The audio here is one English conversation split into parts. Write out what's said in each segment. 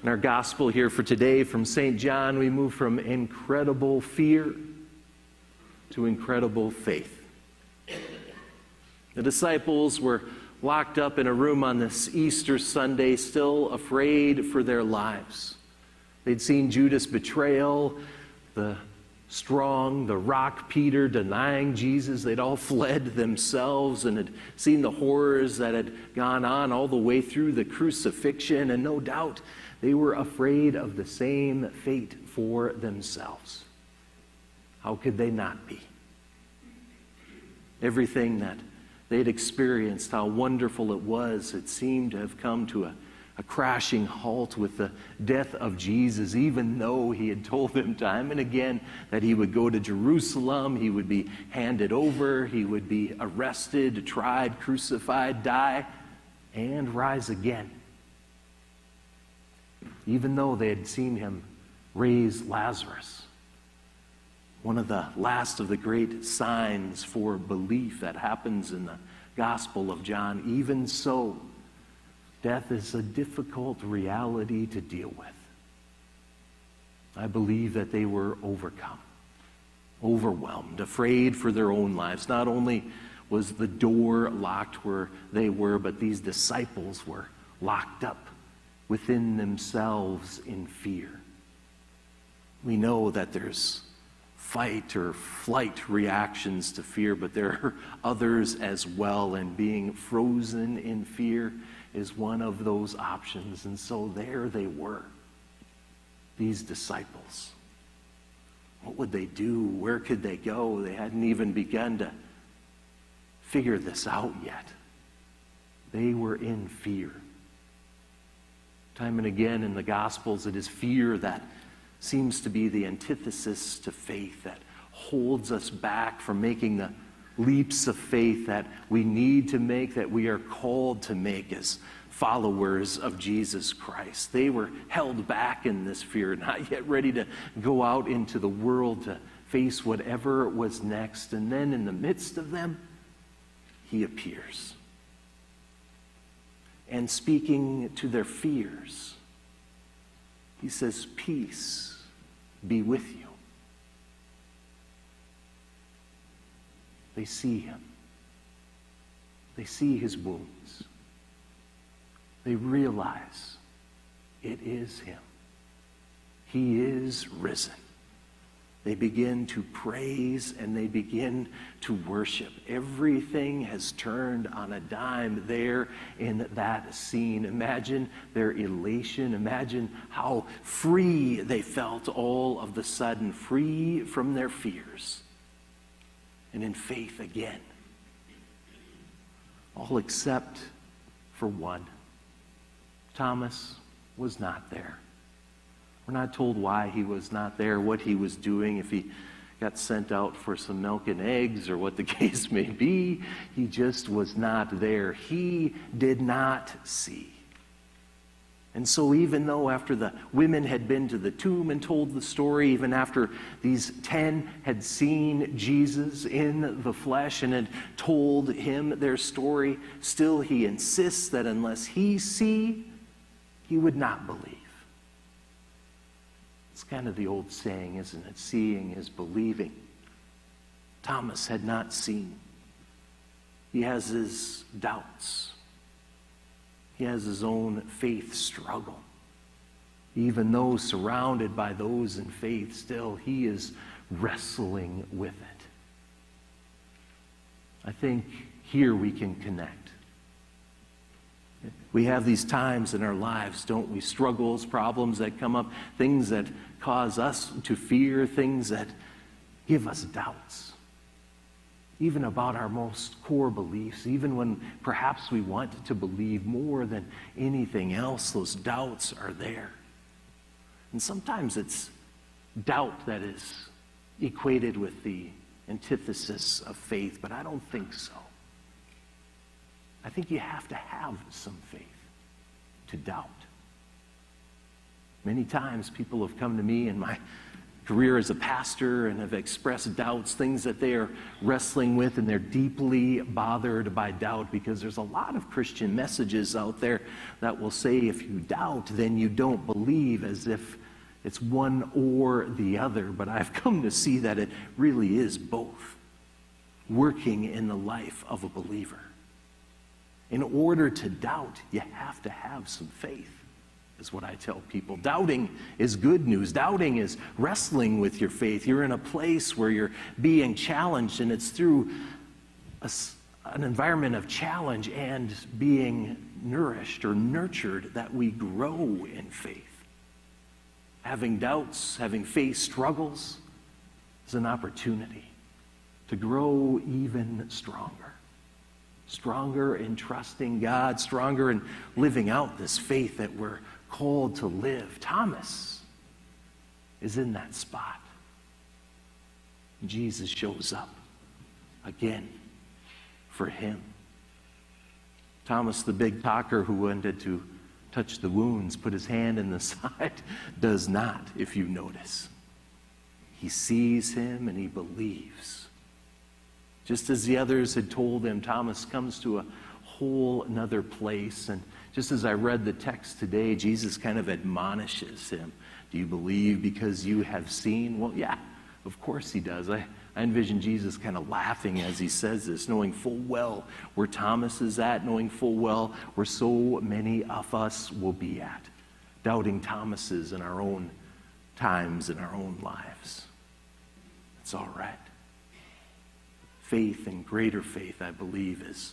In our gospel here for today from St. John, we move from incredible fear to incredible faith. The disciples were locked up in a room on this Easter Sunday, still afraid for their lives. They'd seen Judas' betrayal, the strong, the rock Peter denying Jesus. They'd all fled themselves and had seen the horrors that had gone on all the way through the crucifixion, and no doubt they were afraid of the same fate for themselves. How could they not be? Everything that they'd experienced, how wonderful it was, it seemed to have come to a, a crashing halt with the death of Jesus, even though he had told them time and again that he would go to Jerusalem, he would be handed over, he would be arrested, tried, crucified, die, and rise again. Even though they had seen him raise Lazarus one of the last of the great signs for belief that happens in the Gospel of John. Even so, death is a difficult reality to deal with. I believe that they were overcome, overwhelmed, afraid for their own lives. Not only was the door locked where they were, but these disciples were locked up within themselves in fear. We know that there's fight or flight reactions to fear, but there are others as well, and being frozen in fear is one of those options. And so there they were, these disciples. What would they do? Where could they go? They hadn't even begun to figure this out yet. They were in fear. Time and again in the Gospels, it is fear that seems to be the antithesis to faith that holds us back from making the leaps of faith that we need to make, that we are called to make as followers of Jesus Christ. They were held back in this fear, not yet ready to go out into the world to face whatever was next. And then in the midst of them, he appears. And speaking to their fears, he says, Peace be with you. They see him. They see his wounds. They realize it is him. He is risen. They begin to praise and they begin to worship. Everything has turned on a dime there in that scene. Imagine their elation. Imagine how free they felt all of the sudden, free from their fears. And in faith again. All except for one. Thomas was not there. We're not told why he was not there, what he was doing, if he got sent out for some milk and eggs or what the case may be. He just was not there. He did not see. And so, even though after the women had been to the tomb and told the story, even after these ten had seen Jesus in the flesh and had told him their story, still he insists that unless he see, he would not believe. It's kind of the old saying, isn't it? Seeing is believing. Thomas had not seen. He has his doubts. He has his own faith struggle. Even though surrounded by those in faith, still he is wrestling with it. I think here we can connect. We have these times in our lives, don't we? Struggles, problems that come up, things that cause us to fear, things that give us doubts. Even about our most core beliefs, even when perhaps we want to believe more than anything else, those doubts are there. And sometimes it's doubt that is equated with the antithesis of faith, but I don't think so. I think you have to have some faith to doubt. Many times people have come to me in my career as a pastor and have expressed doubts, things that they are wrestling with, and they're deeply bothered by doubt because there's a lot of Christian messages out there that will say if you doubt, then you don't believe, as if it's one or the other. But I've come to see that it really is both working in the life of a believer. In order to doubt, you have to have some faith is what I tell people. Doubting is good news. Doubting is wrestling with your faith. You're in a place where you're being challenged, and it's through a, an environment of challenge and being nourished or nurtured that we grow in faith. Having doubts, having faced struggles is an opportunity to grow even stronger. Stronger in trusting God, stronger in living out this faith that we're called to live. Thomas is in that spot. Jesus shows up again for him. Thomas, the big talker who wanted to touch the wounds, put his hand in the side, does not, if you notice. He sees him and he believes. Just as the others had told him, Thomas comes to a whole another place and just as I read the text today, Jesus kind of admonishes him. Do you believe because you have seen? Well, yeah, of course he does. I, I envision Jesus kind of laughing as he says this, knowing full well where Thomas is at, knowing full well where so many of us will be at, doubting Thomases in our own times, in our own lives. It's all right. Faith and greater faith, I believe, is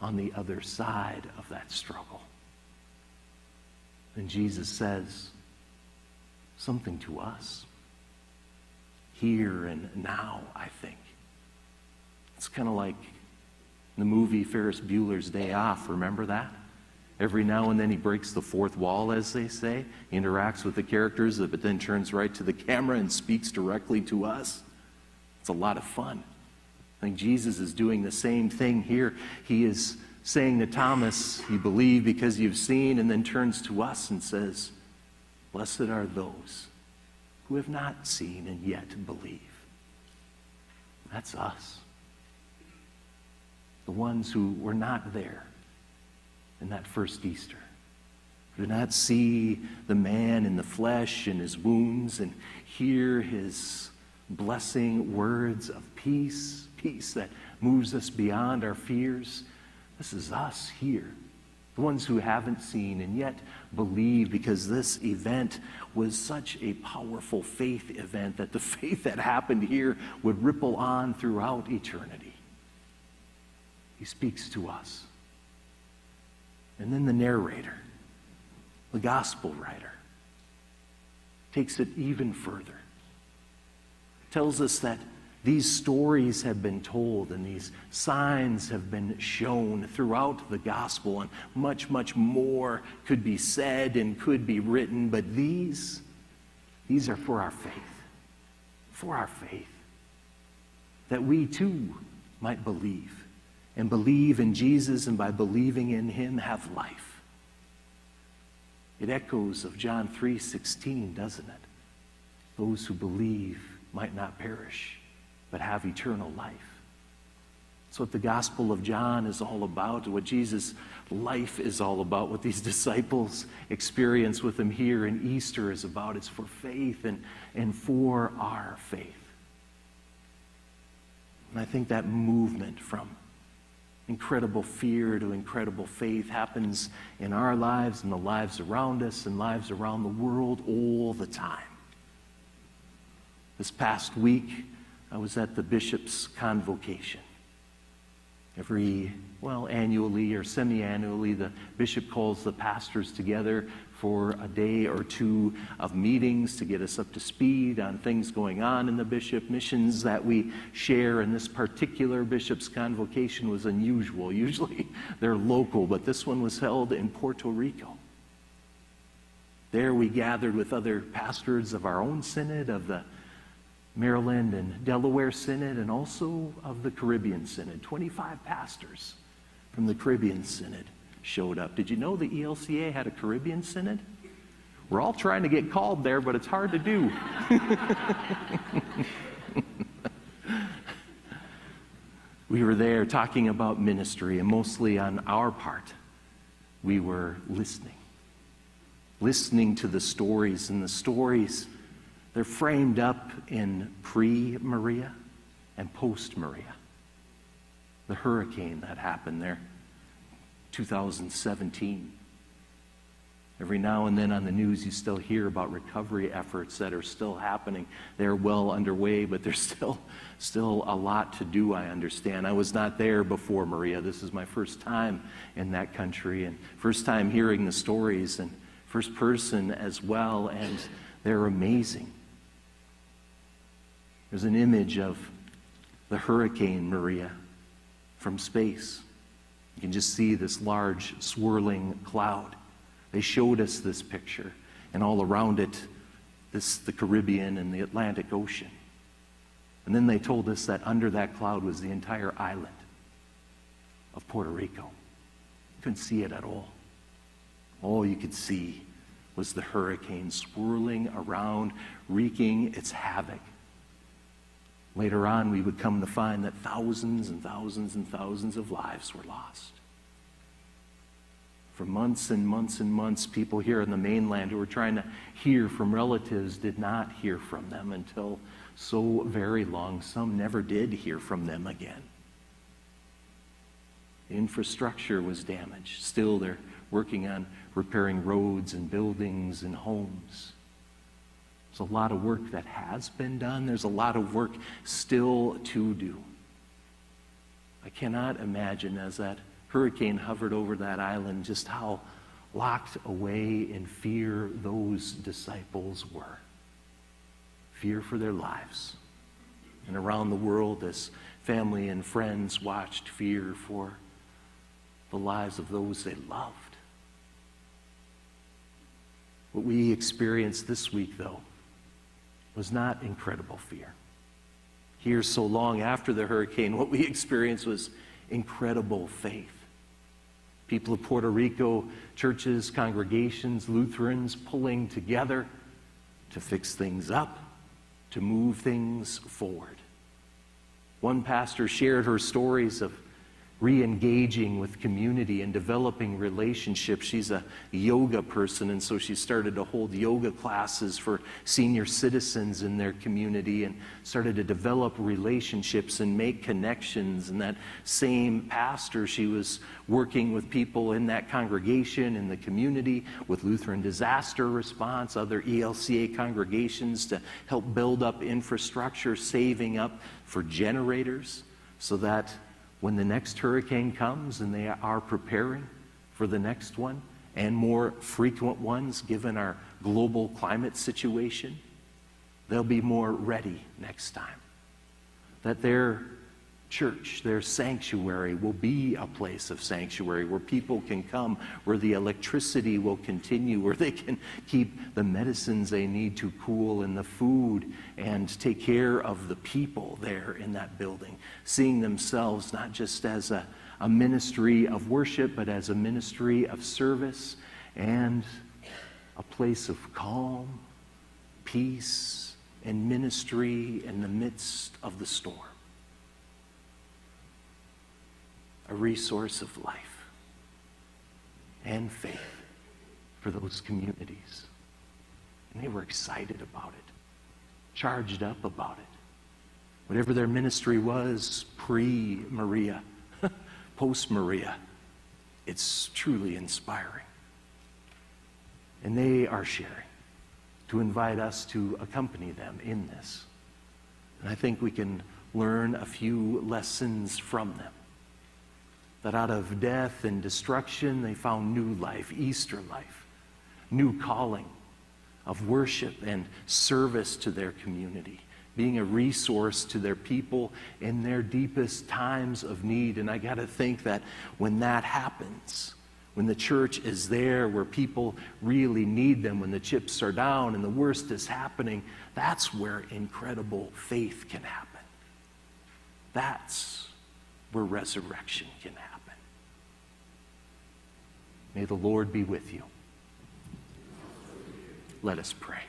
on the other side of that struggle. And Jesus says something to us here and now, I think. It's kind of like the movie Ferris Bueller's Day Off. Remember that? Every now and then he breaks the fourth wall, as they say. He interacts with the characters, but then turns right to the camera and speaks directly to us. It's a lot of fun. I think Jesus is doing the same thing here. He is saying to Thomas, You believe because you've seen, and then turns to us and says, Blessed are those who have not seen and yet believe. That's us. The ones who were not there in that first Easter. Who did not see the man in the flesh and his wounds and hear his blessing words of peace, peace that moves us beyond our fears this is us here, the ones who haven't seen and yet believe, because this event was such a powerful faith event that the faith that happened here would ripple on throughout eternity. He speaks to us. And then the narrator, the gospel writer, takes it even further. Tells us that these stories have been told and these signs have been shown throughout the gospel, and much, much more could be said and could be written, but these, these are for our faith. For our faith. That we too might believe and believe in Jesus, and by believing in him, have life. It echoes of John 3:16, doesn't it? Those who believe might not perish but have eternal life. That's what the Gospel of John is all about, what Jesus' life is all about, what these disciples experience with him here in Easter is about. It's for faith and, and for our faith. And I think that movement from incredible fear to incredible faith happens in our lives and the lives around us and lives around the world all the time. This past week, I was at the bishop's convocation. Every, well, annually or semi annually, the bishop calls the pastors together for a day or two of meetings to get us up to speed on things going on in the bishop, missions that we share. And this particular bishop's convocation was unusual. Usually they're local, but this one was held in Puerto Rico. There we gathered with other pastors of our own synod, of the Maryland and Delaware Synod, and also of the Caribbean Synod. 25 pastors from the Caribbean Synod showed up. Did you know the ELCA had a Caribbean Synod? We're all trying to get called there, but it's hard to do. we were there talking about ministry, and mostly on our part, we were listening. Listening to the stories, and the stories, they're framed up in pre Maria and post Maria. The hurricane that happened there, 2017 Every now and then on the news, you still hear about recovery efforts that are still happening. They're well underway, but there's still, still a lot to do, I understand. I was not there before Maria. This is my first time in that country and first time hearing the stories and first person as well, and they're amazing. There's an image of the hurricane Maria from space. You can just see this large swirling cloud. They showed us this picture, and all around it, this, the Caribbean and the Atlantic Ocean. And then they told us that under that cloud was the entire island of Puerto Rico. You couldn't see it at all. All you could see was the hurricane swirling around, wreaking its havoc. Later on, we would come to find that thousands and thousands and thousands of lives were lost for months and months and months, people here in the mainland who were trying to hear from relatives did not hear from them until so very long. Some never did hear from them again. The infrastructure was damaged. Still, they're working on repairing roads and buildings and homes. There's a lot of work that has been done, there's a lot of work still to do. I cannot imagine as that hurricane hovered over that island, just how locked away in fear those disciples were. Fear for their lives. And around the world, as family and friends watched, fear for the lives of those they loved. What we experienced this week, though, was not incredible fear. Here, so long after the hurricane, what we experienced was incredible faith. People of Puerto Rico, churches, congregations, Lutherans pulling together to fix things up, to move things forward. One pastor shared her stories of re engaging with community and developing relationships. She's a yoga person, and so she started to hold yoga classes for senior citizens in their community and started to develop relationships and make connections. And that same pastor, she was working with people in that congregation, in the community, with Lutheran Disaster Response, other ELCA congregations to help build up infrastructure, saving up for generators so that when the next hurricane comes and they are preparing for the next one and more frequent ones given our global climate situation, they'll be more ready next time. That they're church, their sanctuary, will be a place of sanctuary where people can come, where the electricity will continue, where they can keep the medicines they need to cool and the food and take care of the people there in that building, seeing themselves not just as a, a ministry of worship, but as a ministry of service and a place of calm, peace, and ministry in the midst of the storm. A resource of life and faith for those communities. And they were excited about it, charged up about it. Whatever their ministry was pre Maria, post Maria, it's truly inspiring. And they are sharing to invite us to accompany them in this. And I think we can learn a few lessons from them that out of death and destruction they found new life, Easter life, new calling of worship and service to their community, being a resource to their people in their deepest times of need. And I got to think that when that happens, when the church is there where people really need them, when the chips are down and the worst is happening, that's where incredible faith can happen. That's where resurrection can happen. May the Lord be with you. Let us pray.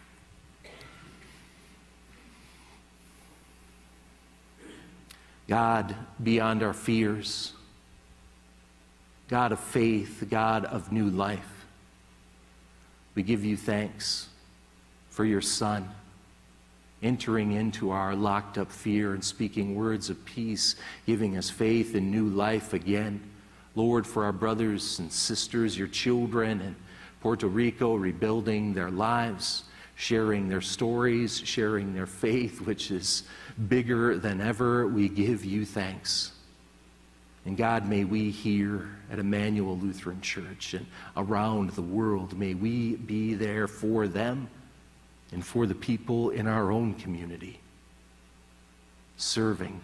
God, beyond our fears, God of faith, God of new life, we give you thanks for your Son entering into our locked up fear and speaking words of peace, giving us faith and new life again. Lord, for our brothers and sisters, your children in Puerto Rico, rebuilding their lives, sharing their stories, sharing their faith, which is bigger than ever, we give you thanks. And God, may we here at Emmanuel Lutheran Church and around the world, may we be there for them and for the people in our own community, serving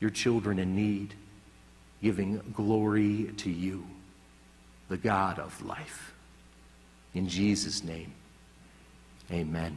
your children in need, giving glory to you, the God of life. In Jesus' name, amen.